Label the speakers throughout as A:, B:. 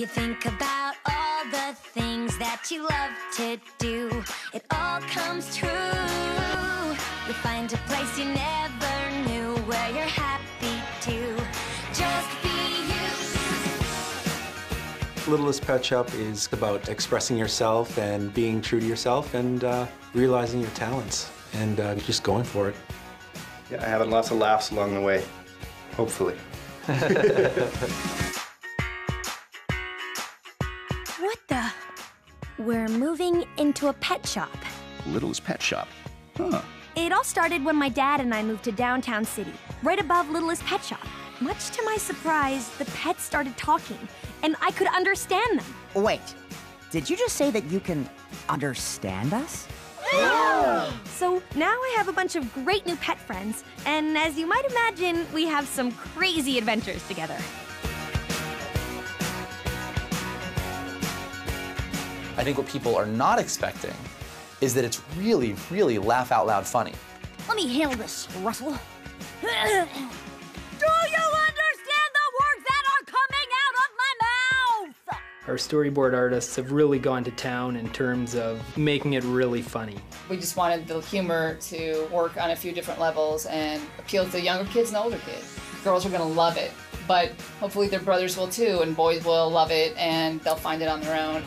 A: You think about all the things that you love to do. It all comes true. You find a place you never knew where you're happy to just be you.
B: Littlest Pet Shop is about expressing yourself and being true to yourself and uh, realizing your talents and uh, just going for it.
C: Yeah, I'm having lots of laughs along the way, hopefully.
A: We're moving into a pet shop.
D: Littlest Pet Shop. Huh.
A: It all started when my dad and I moved to downtown city, right above Littlest Pet Shop. Much to my surprise, the pets started talking, and I could understand them.
E: Wait, did you just say that you can understand us?
A: So now I have a bunch of great new pet friends, and as you might imagine, we have some crazy adventures together.
F: I think what people are not expecting is that it's really, really laugh out loud funny.
A: Let me handle this, Russell. Do you understand the words that are coming out of my mouth?
G: Our storyboard artists have really gone to town in terms of making it really funny.
H: We just wanted the humor to work on a few different levels and appeal to younger kids and older kids. Girls are going to love it, but hopefully their brothers will too, and boys will love it and they'll find it on their own.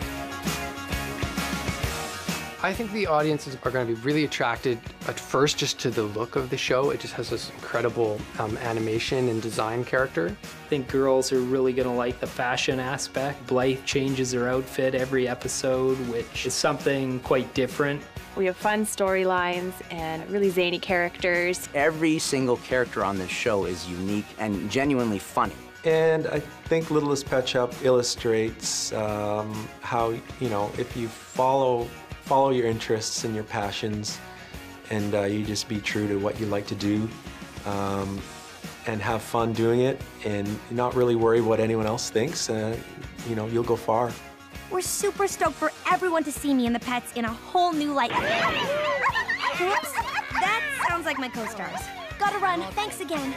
I: I think the audiences are going to be really attracted at first just to the look of the show. It just has this incredible um, animation and design character.
G: I think girls are really going to like the fashion aspect. Blythe changes her outfit every episode, which is something quite different.
J: We have fun storylines and really zany characters.
E: Every single character on this show is unique and genuinely funny.
B: And I think Littlest Pet Shop illustrates um, how, you know, if you follow follow your interests and your passions and uh, you just be true to what you like to do um, and have fun doing it and not really worry what anyone else thinks, uh, you know, you'll go far.
A: We're super stoked for everyone to see me and the pets in a whole new light. That sounds like my co-stars. Gotta run. Thanks again.